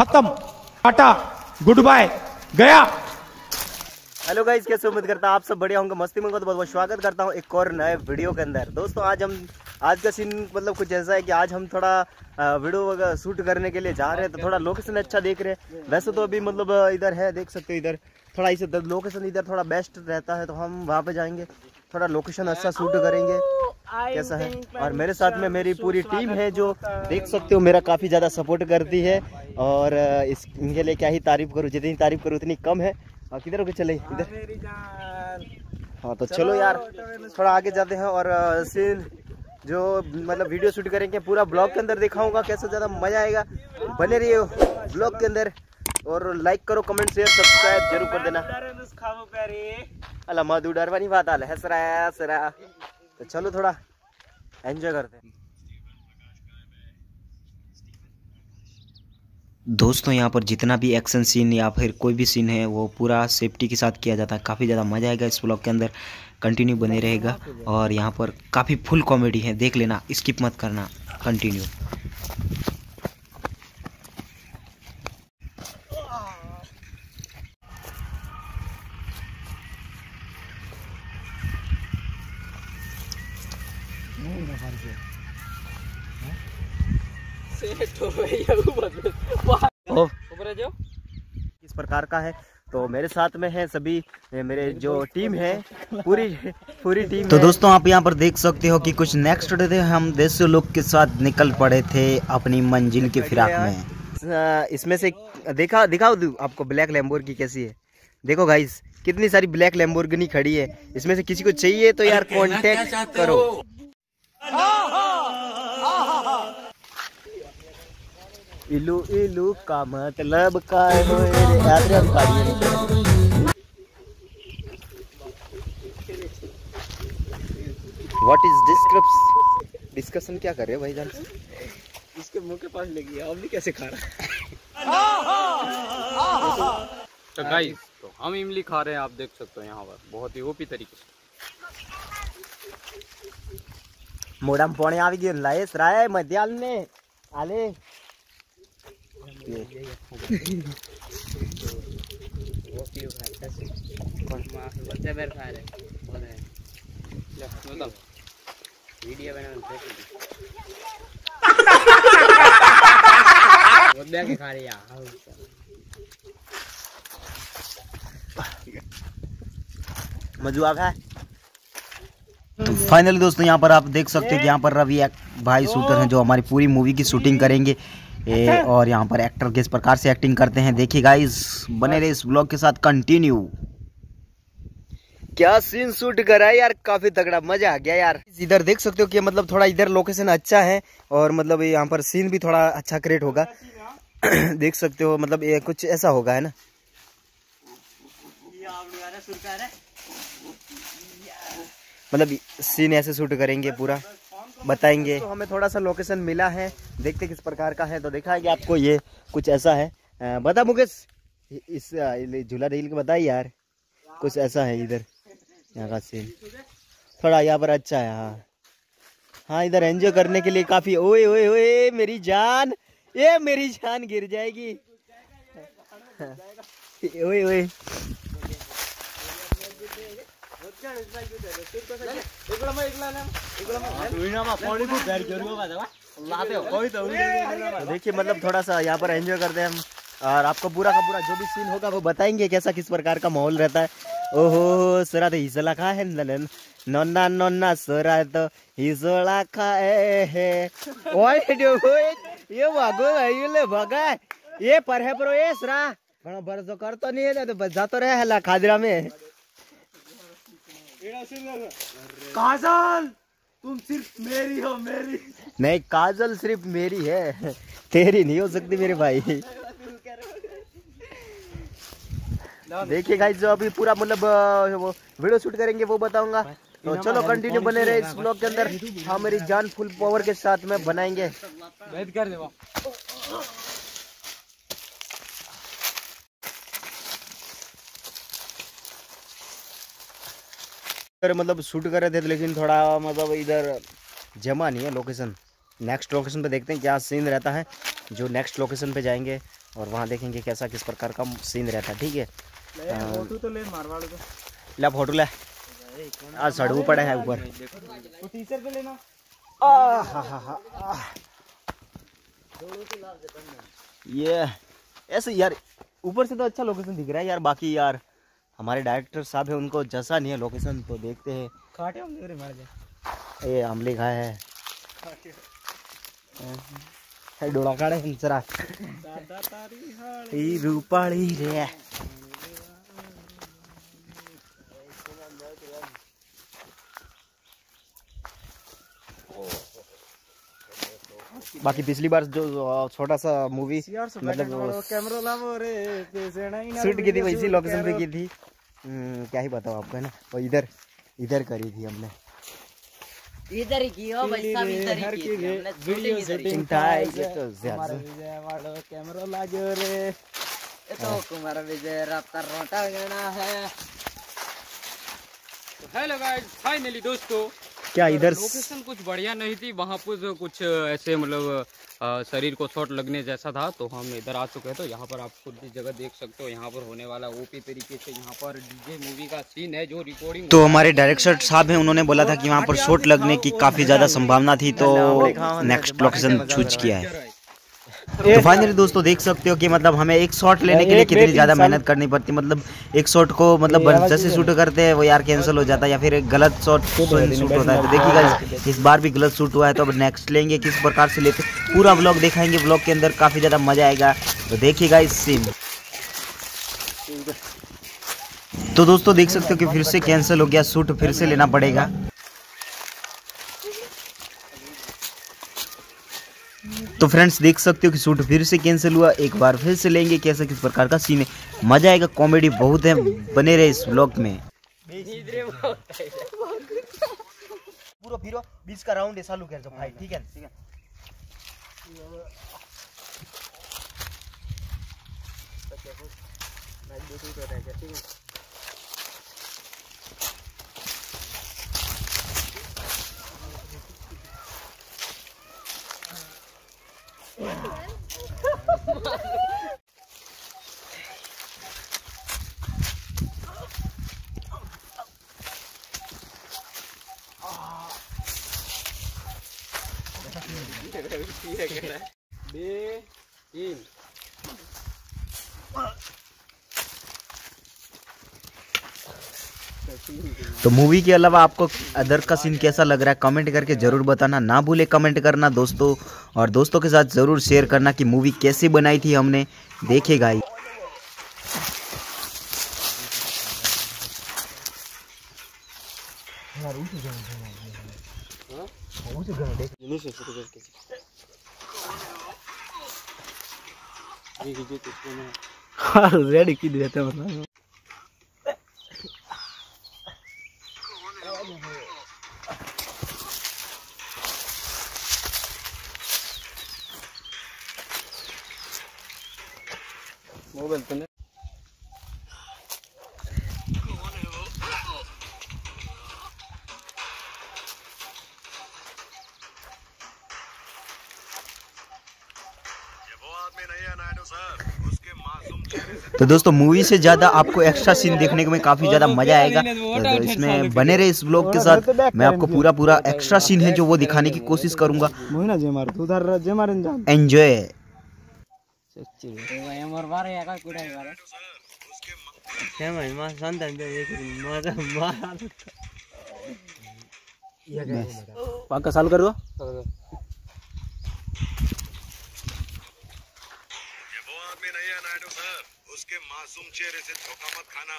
खत्म, tata good bye गया। Hello guys, कैसे उम्मीद करता हूँ आप सब बढ़िया होंगे। मस्ती में बहुत बहुत स्वागत करता हूँ एक और नए वीडियो के अंदर। दोस्तों, आज हम, आज का सीन मतलब कुछ ऐसा है कि आज हम थोड़ा वीडियो वगैरह शूट करने के लिए जा रहे हैं तो थोड़ा लोकेशन अच्छा देख रहे हैं। वैसे तो अभी मतलब इधर है, देख सकते हो इधर। थोड़ा इसे लोकेशन इधर थोड़ा बेस्ट रहता है तो हम वहाँ पे जाएँगे। थोड़ा लोकेशन अच्छा शूट करेंगे। कैसा है और मेरे साथ में मेरी पूरी टीम है जो देख सकते हो मेरा काफ़ी ज़्यादा सपोर्ट करती है और इस इनके लिए क्या ही तारीफ़ करूँ जितनी तारीफ़ करूँ उतनी कम है और किधर को चले इधर हाँ तो चलो यार थोड़ा आगे जाते हैं और सीन जो मतलब वीडियो शूट करेंगे पूरा ब्लॉग के अंदर दिखाऊँगा कैसे ज़्यादा मज़ा आएगा बने रहिए ब्लॉग के अंदर और लाइक करो कमेंट शेयर सब्सक्राइब ज़रूर कर देना अल्लाह मधु डरवानी बात आल है सरा सरा तो चलो थोड़ा एंजॉय करते हैं। दोस्तों, यहाँ पर जितना भी एक्शन सीन या फिर कोई भी सीन है, वो पूरा सेफ्टी के साथ किया जाता है। काफ़ी ज़्यादा मज़ा आएगा इस ब्लॉग के अंदर। कंटिन्यू बने रहेगा। और यहाँ पर काफ़ी फुल कॉमेडी है। देख लेना स्किप मत करना। कंटिन्यू किस प्रकार का है। तो मेरे साथ में है सभी मेरे जो टीम है पूरी पूरी टीम तो दोस्तों आप यहाँ पर देख सकते हो कि कुछ नेक्स्ट डे हम देसी लोग के साथ निकल पड़े थे अपनी मंजिल के फिराक में। इसमें से देखा दिखाओ आपको ब्लैक लैम्बोर की कैसी है। देखो गाइस कितनी सारी ब्लैक लैम्बोर्गनी खड़ी है। इसमें से किसी को चाहिए तो यार कांटेक्ट करो। इलू इलू का मतलब का व्हाट इज डिस्क्रिप्स डिस्कशन क्या कर रहे हो भाई जान इसके मुंह के पास लगी है अब कैसे खा रहा तो गाइस तो हम इमली खा रहे हैं आप देख सकते हो यहाँ पर बहुत ही ओपी तरीके से મોઢામાં પાણી આવી ગયું લાય સરાય મધ્યાલ ને આલે वीडियो खा रही मजू है? तो फाइनली दोस्तों, यहाँ पर आप देख सकते हैं कि यहाँ पर रवि एक भाई शूटर हैं जो हमारी पूरी मूवी की शूटिंग करेंगे। ए, और यहाँ पर एक्टर किस प्रकार से एक्टिंग करते हैं देखिए गाइस बने रहे इस ब्लॉग के साथ कंटिन्यू क्या सीन शूट करा है यार काफ़ी तगड़ा मज़ा आ गया यार। इधर देख सकते हो कि मतलब थोड़ा इधर लोकेशन अच्छा है और मतलब यहाँ पर सीन भी थोड़ा अच्छा क्रिएट होगा। देख सकते हो मतलब ये कुछ ऐसा होगा है ना? मतलब सीन ऐसे शूट करेंगे पूरा। बताएँगे। तो हमें थोड़ा सा लोकेशन मिला है, देखते किस प्रकार का है तो देखा है कि आपको ये कुछ ऐसा है। बता मुकेश, इस झूला रील के बताइए यार, कुछ ऐसा है इधर, यहाँ का सीन थोड़ा यहाँ पर अच्छा है हाँ। हाँ इधर एंजॉय करने के लिए काफ़ी, ओए ओए ओए, मेरी जान ये मेरी जान गिर जाएगी। ओए ओए। देखिए मतलब थोड़ा सा यहाँ पर एंजॉय करते हैं हम। और आपको पूरा का पूरा जो भी सीन होगा, वो बताएँगे कैसा, किस प्रकार का माहौल रहता है। ओहो, सरा तो हिसला खा है नन्ना नन्ना, सरा तो हिसला खाए है ये भागो ये भगा ये पर है, प्रो ये सरा। बड़ा घणो भरोसा करतो नहीं है तो जातो रहे हला खादरा में। काजल तुम सिर्फ़ मेरी हो मेरी। नहीं काजल सिर्फ़ मेरी है। तेरी नहीं हो सकती मेरे भाई। देखिए गाइस जो अभी पूरा मतलब वो वीडियो शूट करेंगे वो बताऊँगा। तो चलो कंटिन्यू बने रहे इस ब्लॉग के अंदर। हम मेरी जान फुल पावर के साथ में बनाएँगे। मतलब शूट कर रहे थे लेकिन थोड़ा मतलब इधर जमा नहीं है लोकेशन नेक्स्ट लोकेशन पे देखते हैं क्या सीन रहता है। जो नेक्स्ट लोकेशन पे जाएँगे और वहाँ देखेंगे कैसा किस प्रकार का सीन रहता है ठीक है? फ़ोटो तो ले मारवाड़ को। ले फ़ोटो ले आज सड़ू पड़े हैं ऊपर। लेना। ये ऐसे यार ऊपर से तो अच्छा लोकेशन दिख रहा है यार बाकी यार हमारे डायरेक्टर साहब है उनको जैसा नहीं है लोकेशन तो देखते हैं। काटे हम मार ये आमले खाए है। डोला डोड़ा काड़े रूपाली रे बाकी पिछली बार जो छोटा सा मूवी मतलब कैमरा लावो रे पैसे नहीं ना शूट की थी वैसी लोकेशन पे की थी। हम्म, क्या ही बताओ आपको है ना? वो इधर इधर करी थी हमने। इधर ही की हो भाई सब इधर ही की हमने वीडियो सेटिंग था ये तो ज्यादा- हमारे विजय वालो कैमरा लागो रे। ये तो कुमार विजय रास्ता रोटा गना है। हेलो गाइस फाइनली दोस्तों क्या इधर लोकेशन कुछ बढ़िया नहीं थी वहाँ पर कुछ ऐसे मतलब शरीर को शॉट लगने जैसा था तो हम इधर आ चुके हैं तो यहाँ पर आप खुद भी जगह देख सकते हो यहाँ पर होने वाला ओपी तरीके से यहाँ पर डीजे मूवी का सीन है जो रिकॉर्डिंग तो हमारे डायरेक्टर साहब हैं उन्होंने बोला था कि वहाँ पर शॉट लगने की काफ़ी ज़्यादा संभावना थी तो नेक्स्ट लोकेशन चूज़ किया है। तो फाइनली दोस्तों देख सकते हो कि मतलब हमें एक शॉट लेने के लिए कितनी ज़्यादा मेहनत करनी पड़ती। मतलब एक शॉट को मतलब जैसे शूट करते हैं वो यार कैंसिल हो जाता है या फिर एक गलत शॉट शूट होता है। तो देखिएगा इस बार भी गलत शूट हुआ है तो अब नेक्स्ट लेंगे किस प्रकार से लेते पूरा ब्लॉग दिखाएँगे ब्लॉग के अंदर काफ़ी ज़्यादा मज़ा आएगा। तो देखिएगा इस सीन तो दोस्तों देख सकते हो कि फिर से कैंसिल हो गया शूट फिर से लेना पड़ेगा। तो फ्रेंड्स देख सकते हो कि शूट फिर से कैंसिल हुआ एक बार फिर से लेंगे कैसा किस प्रकार का सीन है। मज़ा आएगा कॉमेडी बहुत है बने रहे इस ब्लॉग में। पूरा फिरो बीच का राउंड है चालू कर दो भाई ठीक है ठीक है। बे तीन तो मूवी के अलावा आपको अदर का सीन कैसा लग रहा है? कमेंट करके ज़रूर बताना। ना भूले कमेंट करना दोस्तों। और दोस्तों के साथ ज़रूर शेयर करना कि मूवी कैसे बनाई थी हमने। देखेगा ही रेडी की देते मतलब मोबाइल तो नहीं तो दोस्तों मूवी से ज़्यादा आपको एक्स्ट्रा सीन देखने में काफ़ी ज़्यादा मज़ा आएगा। तो इसमें बने रहे इस ब्लॉग के साथ। मैं आपको पूरा पूरा एक्स्ट्रा सीन है जो वो दिखाने की कोशिश करूँगा। तू एंजॉय एमर बारे का चालू कर दो वो आदमी नहीं है नायडू सर उसके मासूम चेहरे से धोखा मत खाना।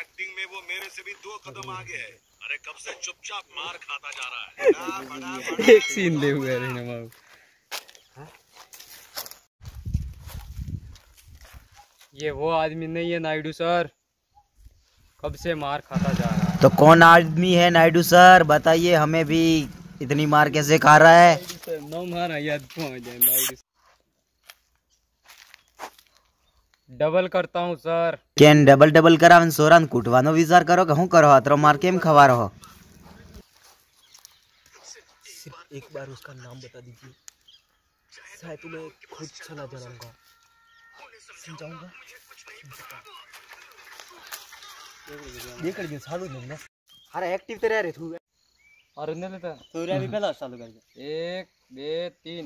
एक्टिंग में वो मेरे से भी दो कदम आगे है। अरे कब से चुपचाप मार खाता जा रहा है? बड़ा, बड़ा, बड़ा। एक सीन दे हुए ये वो आदमी नहीं है नायडू सर। कब से मार खाता जा रहा है? तो कौन आदमी है नायडू सर? बताइए हमें भी इतनी मार कैसे खा रहा है? नो मारा याद पहुंच जाए नायडू डबल करता हूँ सर કેન ડબલ ડબલ કરાવીને સોરાન કૂટવાનો વિચાર કરો કે હું કરો અત્રો માર કેમ ખવા રહો एक बार उसका नाम बता दीजिए शायद तुम्हें खुद चला जाऊंगा નીકળી ગયું ચાલુ જ નહીં અરે એક્ટિવ તો રે તું और इन्हें लेता તું રે બી પેલા ચાલુ કરજે एक बे तीन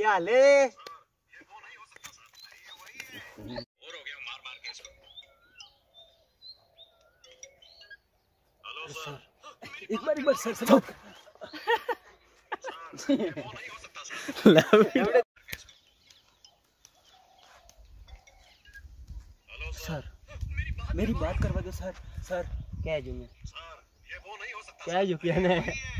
क्या ले? एक बार एक बार, सर सर। सर, मेरी बात करवा दो, सर। सर, क्या है जो मैं? क्या है जो क्या है?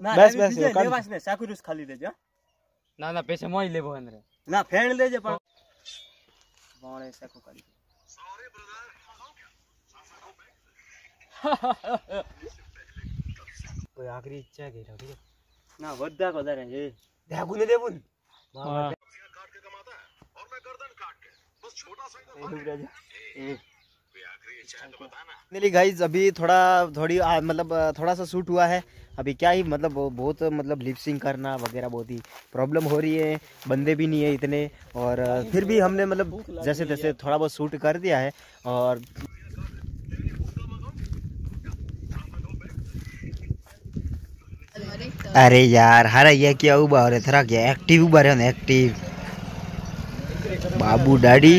બસ બસ લેવાશ ને સાકુરુસ ખાલી દેજો ना ना पैसे मोई ले बहन रे ના ફેણ લેજે પણ વાણે સાકુ કાઢી કોઈ આખરી ઈચ્છા કે રાખી ના વધા વધારે છે ધ્યાગું ને દેવું ને हाँ। काट के कमाता है और मैं गर्दन काट के बस छोटा सा ही तो એવું फर्क है। રાજા. कोई आखिरी इच्छा है तो बताना फाइनली गाइज अभी थोड़ा थोड़ी आ, मतलब आ, थोड़ा सा शूट हुआ है अभी क्या ही मतलब बहुत मतलब लिपसिंग करना वगैरह बहुत ही प्रॉब्लम हो रही है बंदे भी नहीं है इतने और फिर भी हमने मतलब जैसे तैसे थोड़ा बहुत शूट कर दिया है और अरे यार हरा ये क्या उबा हो रहे थरा क्या एक्टिव उबा रहे एक्टिव बाबू डैडी।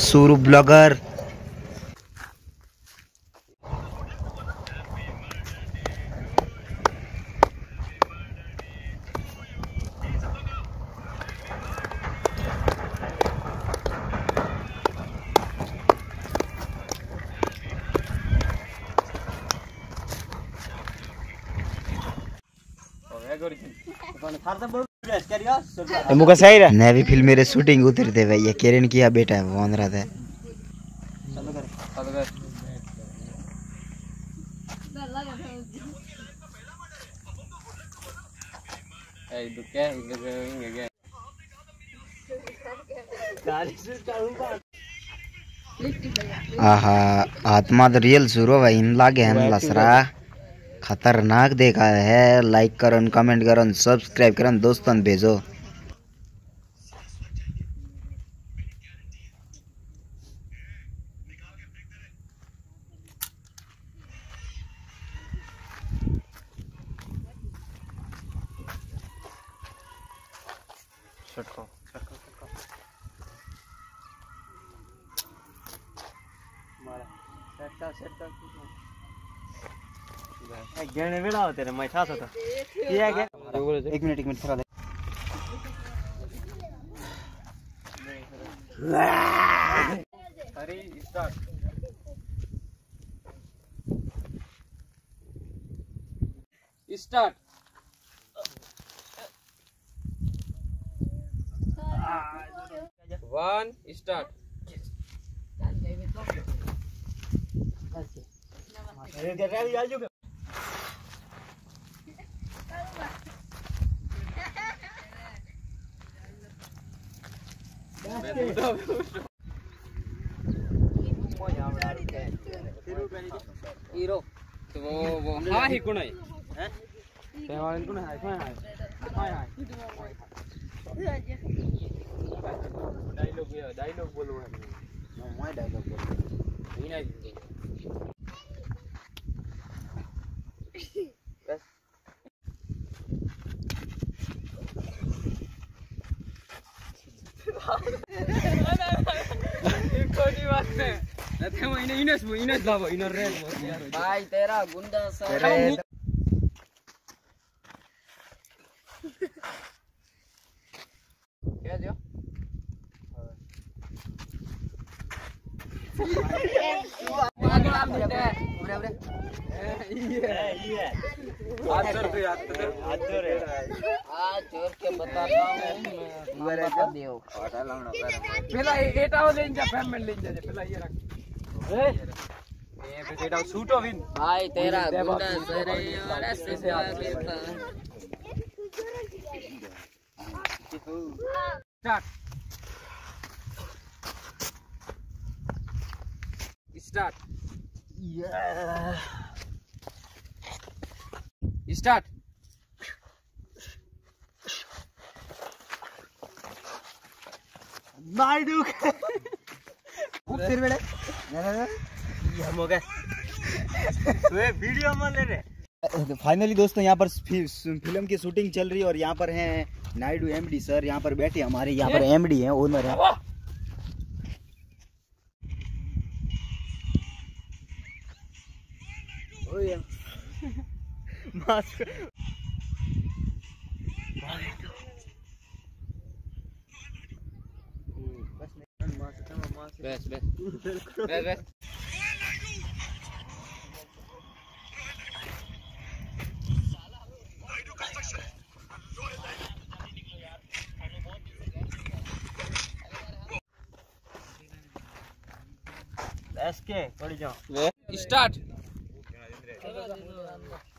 सूरू ब्लॉगर मुका सही रहा। नवी फ़िल्म मेरे शूटिंग उतरते भाई ये केरन किया बेटा है वो अंदर आता है। आहा आत्मा तो रियल सुरो भाई इन लागे हम लसरा। खतरनाक देखा है। लाइक करो कमेंट करो सब्सक्राइब करो दोस्तों भेजो। तेरे मैं था होता किया क्या एक मिनट एक मिनट खड़ा अरे स्टार्ट स्टार्ट वन स्टार्ट अरे hero तो वो वो हाँ ही कुन है हैं तेरा इनको है कौन है कौन है डायलॉग ये डायलॉग बोलो है ना मैं डायलॉग बोलो ये नहीं भाई तेरा गुंडा सा क्या પેલા એટાઓ લઈને જા ફેમેલ લઈને જાજે પેલા એ રાખ એ બેટા છૂટો વિન હાય તેરા ગુના સરે ઓરા સુના બેતા સ્ટાર્ટ સ્ટાર્ટ नायडू फिर ये हम हो गए। वे वीडियो ले रहे फाइनली दोस्तों यहाँ पर फ़िल्म की शूटिंग चल रही है और यहाँ पर हैं नायडू एमडी सर यहाँ पर बैठे हमारे यहाँ पर एमडी हैं ओनर है। मास्क बस बस बस बस एसके थोड़ी जाओ स्टार्ट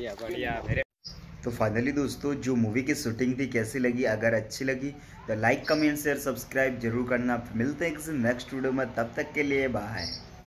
बढ़िया बढ़िया, मेरे तो फाइनली दोस्तों, जो मूवी की शूटिंग थी, कैसी लगी? अगर अच्छी लगी तो लाइक कमेंट शेयर सब्सक्राइब ज़रूर करना। मिलते हैं किसी नेक्स्ट वीडियो में, तब तक के लिए बाय